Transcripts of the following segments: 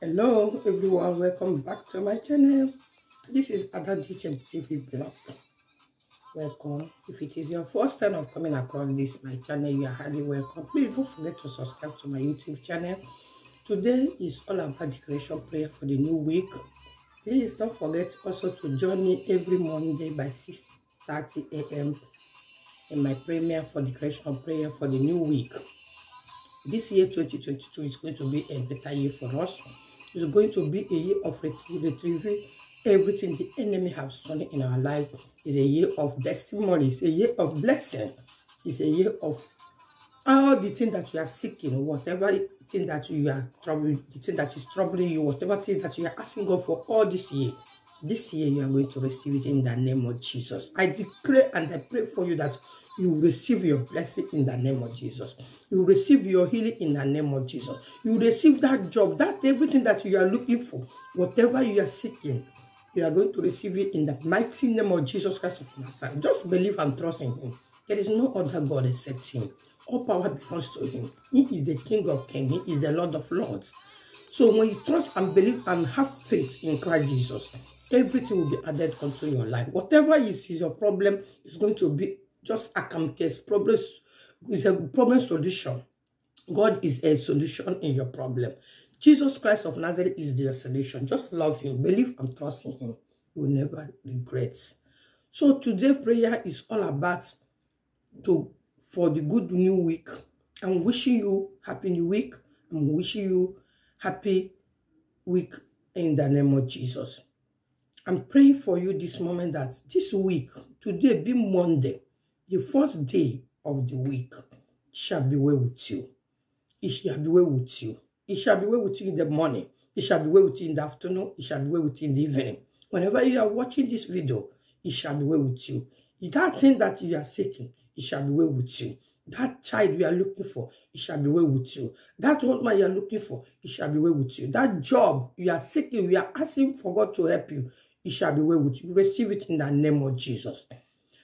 Hello everyone, welcome back to my channel. This is Ada DHM TV blog. Welcome. If it is your first time of coming across this my channel, you are highly welcome. Please don't forget to subscribe to my YouTube channel. Today is all about declaration prayer for the new week. Please don't forget also to join me every Monday by 6:30 a.m. in my premiere for declaration prayer for the new week. This year 2022 is going to be a better year for us. It's going to be a year of retrieving everything the enemy has stolen in our life. It's a year of testimonies, a year of blessing. It's a year of all the thing that you are seeking, whatever thing that you are troubling, the thing that is troubling you, whatever thing that you are asking God for all this year. This year you are going to receive it in the name of Jesus. I declare and I pray for you that you receive your blessing in the name of Jesus. You receive your healing in the name of Jesus. You receive that job, that everything that you are looking for, whatever you are seeking, you are going to receive it in the mighty name of Jesus Christ of Nazareth. Just believe and trust in Him. There is no other God except Him. All power belongs to Him. He is the King of Kings. He is the Lord of Lords. So when you trust and believe and have faith in Christ Jesus, everything will be added unto your life. Whatever is, is your problem is going to be just a case. Problem is a problem solution. God is a solution in your problem. Jesus Christ of Nazareth is the solution. Just love Him, believe and trust in Him. You will never regret. So today prayer is all about to for the good new week. I'm wishing you happy new week. I'm wishing you happy week in the name of Jesus. I'm praying for you this moment that this week, today be Monday, the first day of the week, shall be well with you. It shall be well with you. It shall be well with you in the morning. It shall be well with you in the afternoon. It shall be well with you in the evening. Whenever you are watching this video, it shall be well with you. That thing that you are seeking, it shall be well with you. That child you are looking for, it shall be well with you. That husband you are looking for, it shall be well with you. That job you are seeking, you are asking for God to help you, it shall be well with you. Receive it in the name of Jesus.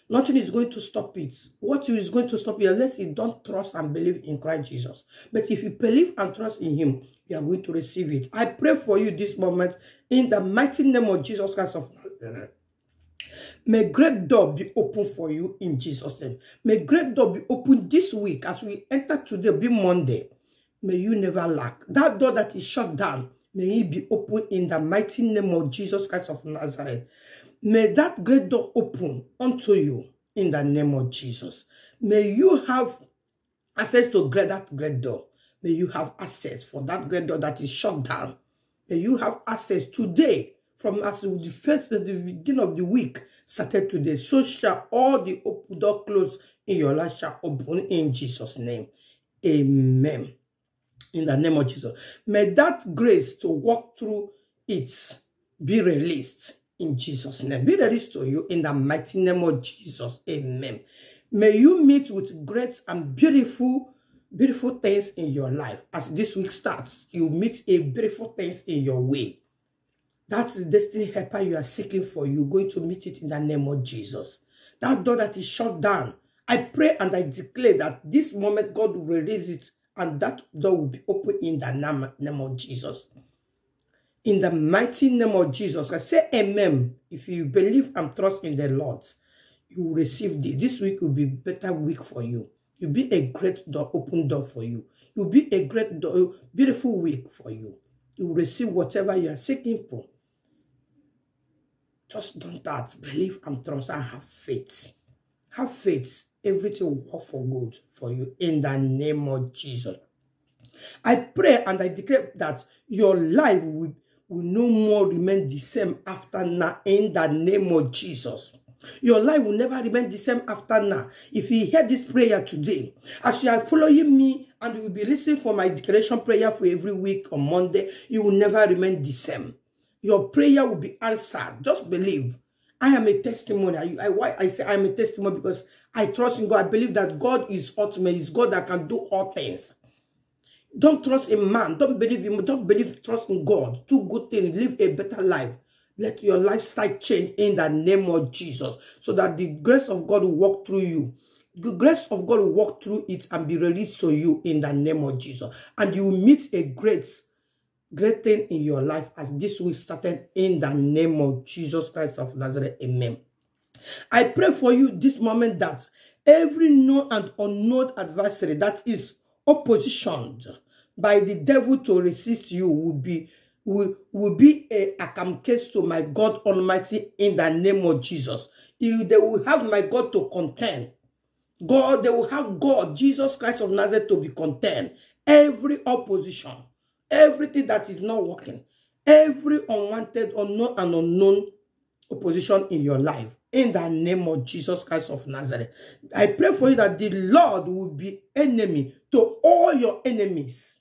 Nothing is going to stop it. What is going to stop you unless you don't trust and believe in Christ Jesus. But if you believe and trust in Him, you are going to receive it. I pray for you this moment in the mighty name of Jesus Christ of Nazareth. May great door be open for you in Jesus' name. May great door be open this week as we enter today, be Monday. May you never lack. That door that is shut down, may it be open in the mighty name of Jesus Christ of Nazareth. May that great door open unto you in the name of Jesus. May you have access to great, that great door. May you have access for that great door that is shut down. May you have access today from as the first the beginning of the week started today. So shall all the open door close in your life shall open in Jesus' name. Amen. In the name of Jesus. May that grace to walk through it be released in Jesus' name. Be released to you in the mighty name of Jesus. Amen. May you meet with great and beautiful, beautiful things in your life. As this week starts, you meet a beautiful things in your way. That's the destiny helper you are seeking for. You're going to meet it in the name of Jesus. That door that is shut down, I pray and I declare that this moment God will release it and that door will be open in the name, name of Jesus. In the mighty name of Jesus, I say amen. If you believe and trust in the Lord, you will receive this. This week will be better week for you. You'll be a great door, open door for you. You'll be a great door, beautiful week for you. You will receive whatever you are seeking for. Just don't doubt. Believe and trust and have faith. Have faith. Everything will work for good for you in the name of Jesus. I pray and I declare that your life will, will no more remain the same after now in the name of Jesus. Your life will never remain the same after now. If you hear this prayer today, as you are following me and you will be listening for my declaration prayer for every week on Monday, you will never remain the same. Your prayer will be answered. Just believe. I am a testimony. I, I, why I say I am a testimony because I trust in God. I believe that God is ultimate. It's God that can do all things. Don't trust in man. Don't believe him. Don't believe, trust in God. Do good things. Live a better life. Let your lifestyle change in the name of Jesus so that the grace of God will walk through you. The grace of God will walk through it and be released to you in the name of Jesus. And you will meet a great great thing in your life as this week started in the name of Jesus Christ of Nazareth. Amen. I pray for you this moment that every known and unknown adversary that is oppositioned by the devil to resist you will be will, will be a case to my God Almighty in the name of Jesus. You, they will have my God to contend. God, they will have God, Jesus Christ of Nazareth, to be content. Every opposition, everything that is not working, every unwanted, unknown, and unknown opposition in your life, in the name of Jesus Christ of Nazareth. I pray for you that the Lord will be enemy to all your enemies.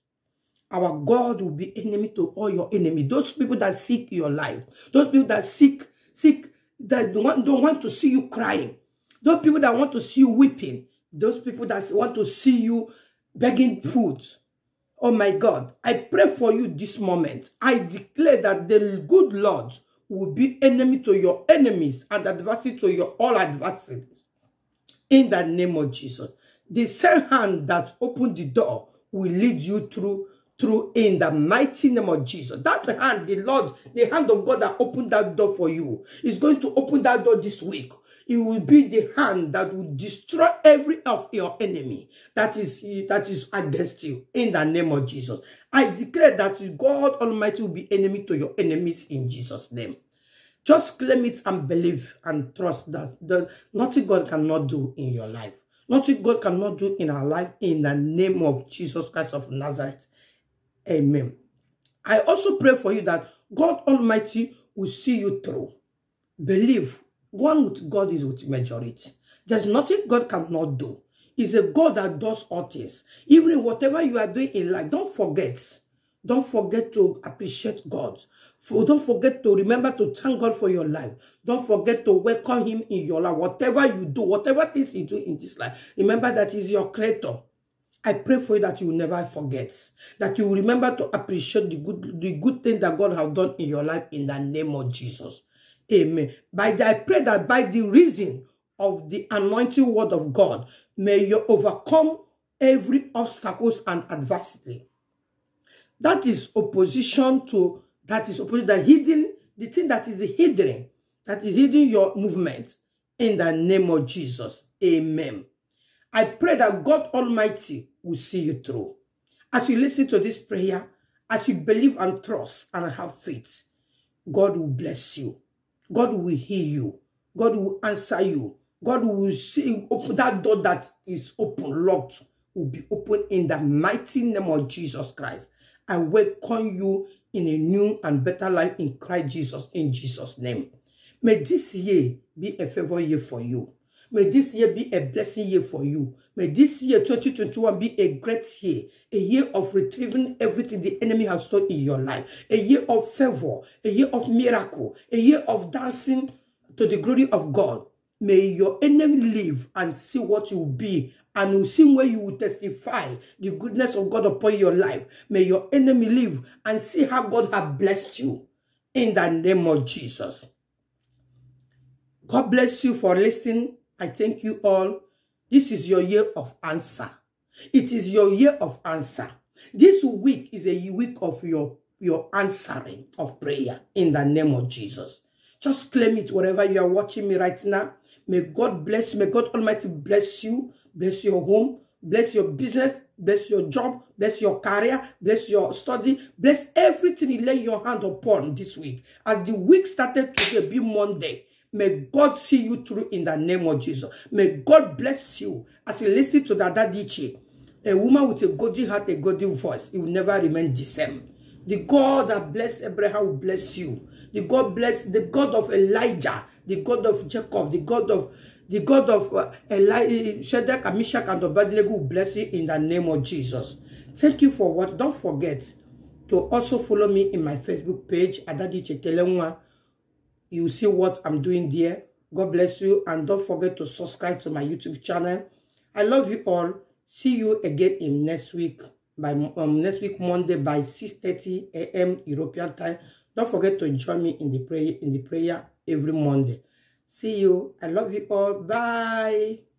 Our God will be enemy to all your enemies. Those people that seek your life, those people that seek, seek, that don't want, don't want to see you crying, those people that want to see you weeping, those people that want to see you begging food. Oh my God, I pray for you this moment. I declare that the good Lord will be enemy to your enemies and adversary to your all adversaries. In the name of Jesus. The same hand that opened the door will lead you through through in the mighty name of Jesus. That hand, the Lord, the hand of God that opened that door for you is going to open that door this week. It will be the hand that will destroy every of your enemy that is that is against you in the name of Jesus. I declare that God Almighty will be enemy to your enemies in Jesus' name. Just claim it and believe and trust that nothing God cannot do in your life. Nothing God cannot do in our life in the name of Jesus Christ of Nazareth. Amen. I also pray for you that God Almighty will see you through. Believe one with God is with majority. There's nothing God cannot do. He's a God that does all things. Even in whatever you are doing in life, don't forget. Don't forget to appreciate God. For, don't forget to remember to thank God for your life. Don't forget to welcome him in your life. Whatever you do, whatever things you do in this life, remember that he's your creator. I pray for you that you will never forget. That you will remember to appreciate the good, the good thing that God has done in your life in the name of Jesus. Amen. By the, I pray that by the reason of the anointing word of God, may you overcome every obstacles and adversity. That is opposition to that is opposite the hidden, the thing that is hidden, that is hidden your movement in the name of Jesus. Amen. I pray that God Almighty will see you through. As you listen to this prayer, as you believe and trust and have faith, God will bless you. God will hear you. God will answer you. God will see open that door that is open, locked, will be open in the mighty name of Jesus Christ. I welcome you in a new and better life in Christ Jesus, in Jesus' name. May this year be a favor year for you. May this year be a blessing year for you. May this year, 2021, be a great year. A year of retrieving everything the enemy has stolen in your life. A year of favor. A year of miracle. A year of dancing to the glory of God. May your enemy live and see what you will be and will see where you will testify the goodness of God upon your life. May your enemy live and see how God has blessed you in the name of Jesus. God bless you for listening. I thank you all. This is your year of answer. It is your year of answer. This week is a week of your, your answering of prayer in the name of Jesus. Just claim it wherever you are watching me right now. May God bless, you. may God Almighty bless you bless your home, bless your business, bless your job, bless your career, bless your study, bless everything you lay your hand upon this week. As the week started today, be Monday. May God see you through in the name of Jesus. May God bless you as you listen to Adadiche. A woman with a godly heart, a godly voice, it will never remain the same. The God that blessed Abraham will bless you. The God bless the God of Elijah, the God of Jacob, the God of the God of uh, Eli, Shadrach, Meshach, and Abednego will bless you in the name of Jesus. Thank you for what. Don't forget to also follow me in my Facebook page, Adadi Chekelenwa. You see what I'm doing there. God bless you. And don't forget to subscribe to my YouTube channel. I love you all. See you again in next week by um, next week Monday by 6:30 a.m. European time. Don't forget to join me in the prayer in the prayer every Monday. See you. I love you all. Bye.